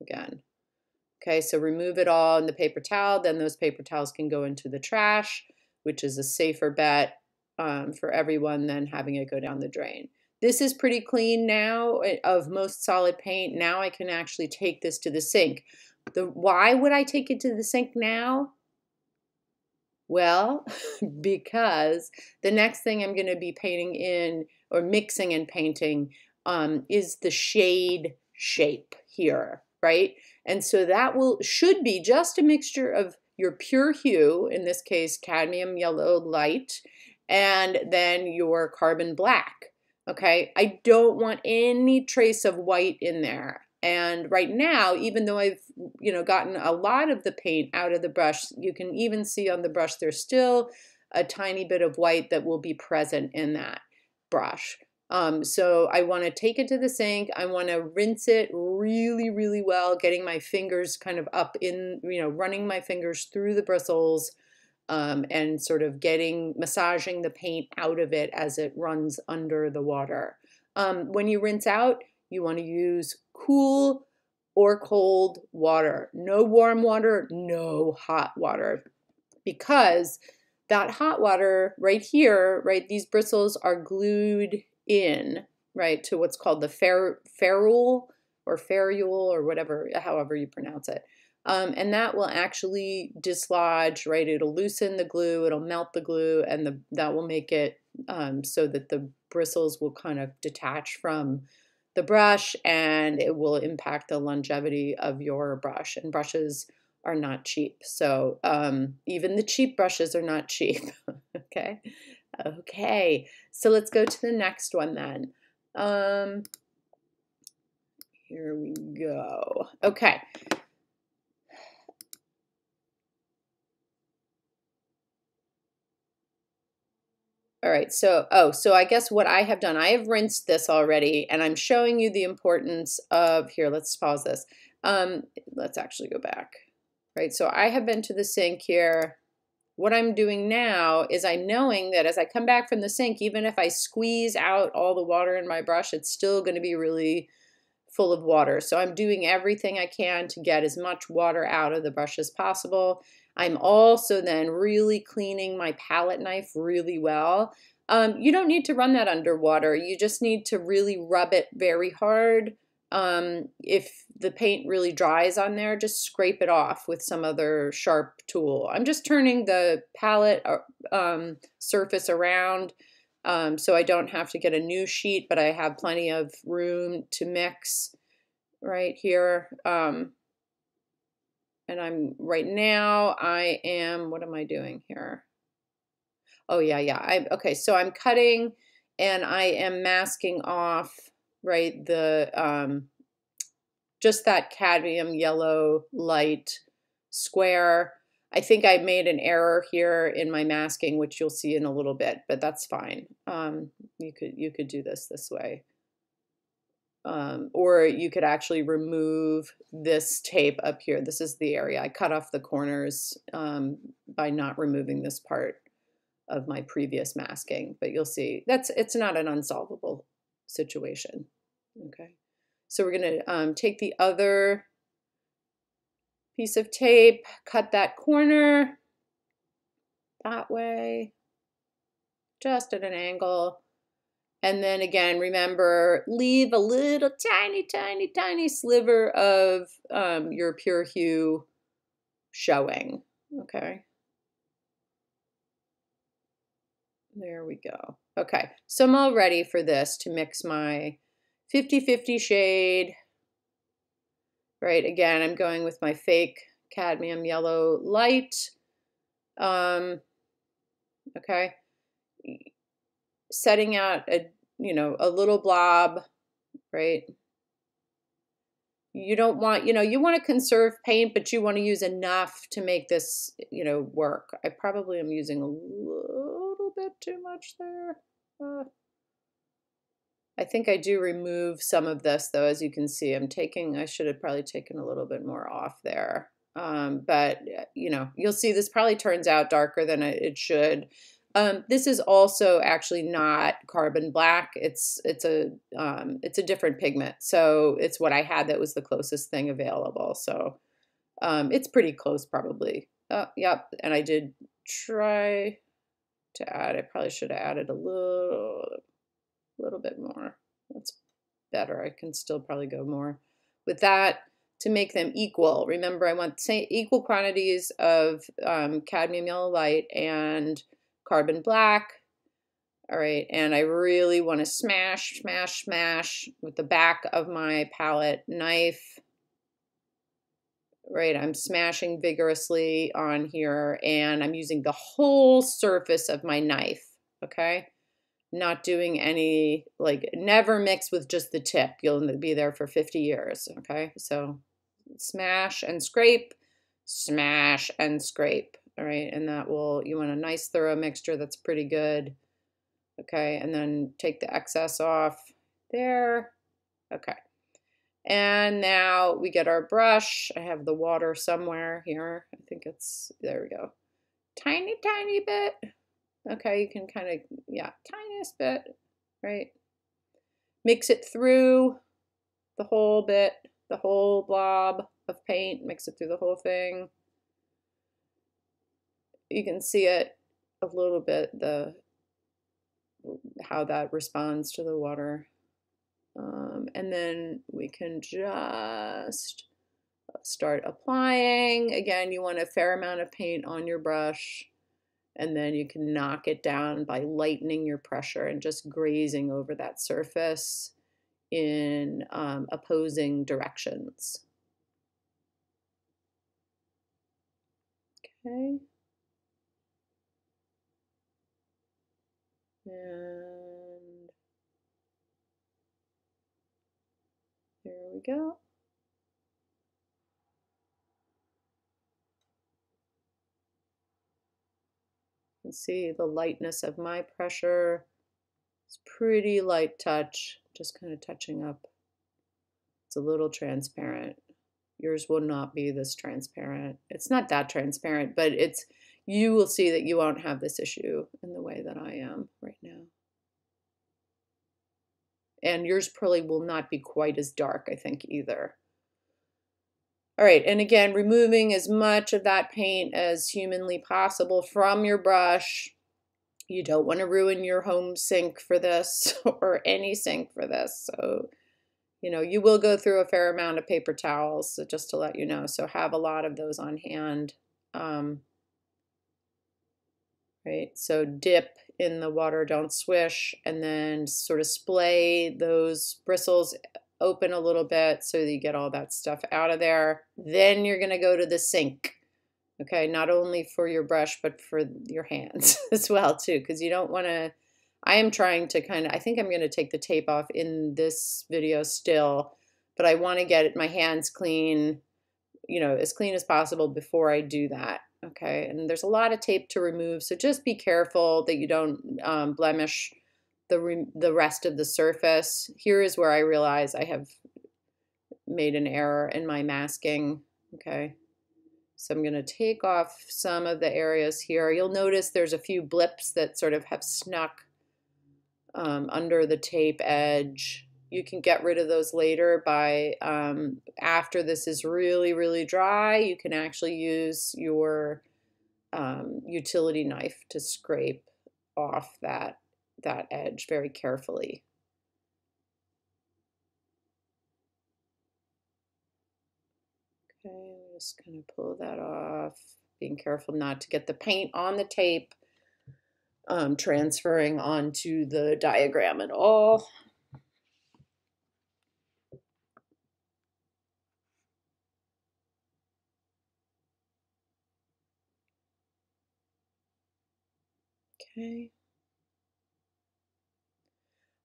again. Okay, so remove it all in the paper towel. Then those paper towels can go into the trash, which is a safer bet um, for everyone than having it go down the drain. This is pretty clean now eh, of most solid paint. Now I can actually take this to the sink. The, why would I take it to the sink now? Well, because the next thing I'm going to be painting in or mixing and painting um, is the shade shape here, right? And so that will should be just a mixture of your pure hue, in this case cadmium yellow light, and then your carbon black. Okay, I don't want any trace of white in there. And right now, even though I've you know gotten a lot of the paint out of the brush, you can even see on the brush there's still a tiny bit of white that will be present in that brush. Um, so I want to take it to the sink. I want to rinse it really, really well, getting my fingers kind of up in, you know, running my fingers through the bristles um, and sort of getting, massaging the paint out of it as it runs under the water. Um, when you rinse out, you want to use cool or cold water. No warm water, no hot water. Because that hot water right here, right, these bristles are glued in, right, to what's called the fer- ferrule or ferrule or whatever, however you pronounce it. Um, and that will actually dislodge, right? It'll loosen the glue, it'll melt the glue, and the, that will make it um, so that the bristles will kind of detach from the brush and it will impact the longevity of your brush. And brushes are not cheap. So um, even the cheap brushes are not cheap. okay. Okay, so let's go to the next one then. Um, here we go. Okay. All right, so, oh, so I guess what I have done, I have rinsed this already, and I'm showing you the importance of, here, let's pause this. Um, let's actually go back, right? So I have been to the sink here, what I'm doing now is I'm knowing that as I come back from the sink, even if I squeeze out all the water in my brush, it's still going to be really full of water. So I'm doing everything I can to get as much water out of the brush as possible. I'm also then really cleaning my palette knife really well. Um, you don't need to run that underwater. You just need to really rub it very hard um, if the paint really dries on there, just scrape it off with some other sharp tool. I'm just turning the palette uh, um, surface around um, so I don't have to get a new sheet, but I have plenty of room to mix right here. Um, and I'm right now, I am, what am I doing here? Oh yeah, yeah. I okay, so I'm cutting and I am masking off right? The um, just that cadmium yellow light square. I think I made an error here in my masking, which you'll see in a little bit, but that's fine. Um, you could you could do this this way. Um, or you could actually remove this tape up here. This is the area. I cut off the corners um, by not removing this part of my previous masking, but you'll see that's it's not an unsolvable situation. Okay, so we're going to um, take the other piece of tape, cut that corner that way, just at an angle. And then again, remember, leave a little tiny, tiny, tiny sliver of um, your pure hue showing. Okay. There we go. Okay, so I'm all ready for this to mix my 50-50 shade. Right, again, I'm going with my fake cadmium yellow light. Um, okay. Setting out a, you know, a little blob, right? You don't want, you know, you want to conserve paint, but you want to use enough to make this, you know, work. I probably am using a little bit too much there. Uh, I think I do remove some of this though, as you can see, I'm taking, I should have probably taken a little bit more off there. Um, but uh, you know, you'll see this probably turns out darker than it should. Um, this is also actually not carbon black. It's it's a um, it's a different pigment. So it's what I had that was the closest thing available. So um, it's pretty close probably. Uh, yep. And I did try to add. I probably should have added a little little bit more. That's better. I can still probably go more with that to make them equal. Remember, I want equal quantities of um, cadmium yellow light and carbon black. All right, and I really want to smash, smash, smash with the back of my palette knife. Right, I'm smashing vigorously on here and I'm using the whole surface of my knife, okay? Not doing any, like, never mix with just the tip. You'll be there for 50 years, okay? So smash and scrape, smash and scrape all right and that will you want a nice thorough mixture that's pretty good okay? And then take the excess off there okay? And now we get our brush. I have the water somewhere here. I think it's there we go. Tiny tiny bit okay you can kind of yeah tiniest bit right? Mix it through the whole bit the whole blob of paint mix it through the whole thing. You can see it a little bit the how that responds to the water. Um, and then we can just start applying. Again you want a fair amount of paint on your brush and then you can knock it down by lightening your pressure and just grazing over that surface in um, opposing directions okay And there we go. See the lightness of my pressure. It's pretty light touch, just kind of touching up. It's a little transparent. Yours will not be this transparent. It's not that transparent, but it's you will see that you won't have this issue in the way that I am right now. And yours probably will not be quite as dark, I think, either. All right, and again, removing as much of that paint as humanly possible from your brush. You don't want to ruin your home sink for this or any sink for this. So, you know, you will go through a fair amount of paper towels, just to let you know. So have a lot of those on hand. Um, right? So dip in the water, don't swish, and then sort of splay those bristles open a little bit so you get all that stuff out of there. Then you're going to go to the sink. Okay, not only for your brush, but for your hands as well, too, because you don't want to. I am trying to kind of, I think I'm going to take the tape off in this video still, but I want to get my hands clean, you know, as clean as possible before I do that. Okay, and there's a lot of tape to remove, so just be careful that you don't um, blemish the, re the rest of the surface. Here is where I realize I have made an error in my masking. Okay, so I'm going to take off some of the areas here. You'll notice there's a few blips that sort of have snuck um, under the tape edge you can get rid of those later by um, after this is really really dry you can actually use your um, utility knife to scrape off that that edge very carefully. Okay I'm just gonna pull that off. Being careful not to get the paint on the tape um, transferring onto the diagram at all. Okay.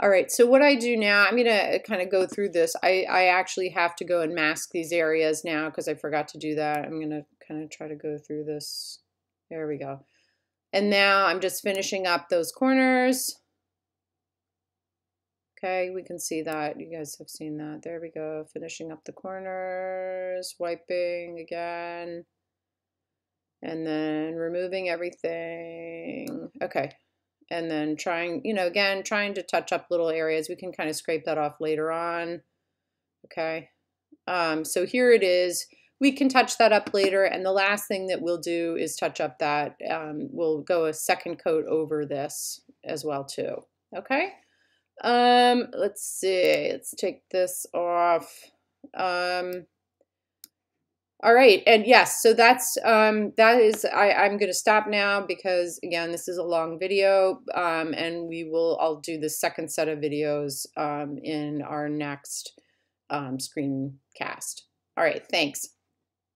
All right, so what I do now, I'm going to uh, kind of go through this. I, I actually have to go and mask these areas now because I forgot to do that. I'm going to kind of try to go through this. There we go. And now I'm just finishing up those corners. Okay, we can see that. You guys have seen that. There we go. Finishing up the corners, wiping again. and then removing everything. Okay. And then trying, you know, again, trying to touch up little areas. We can kind of scrape that off later on. Okay. Um, so here it is. We can touch that up later. And the last thing that we'll do is touch up that. Um, we'll go a second coat over this as well too. Okay. Um, let's see. Let's take this off. Um, all right, and yes, so that's um, that is. I, I'm going to stop now because again, this is a long video, um, and we will. I'll do the second set of videos um, in our next um, screencast. All right, thanks.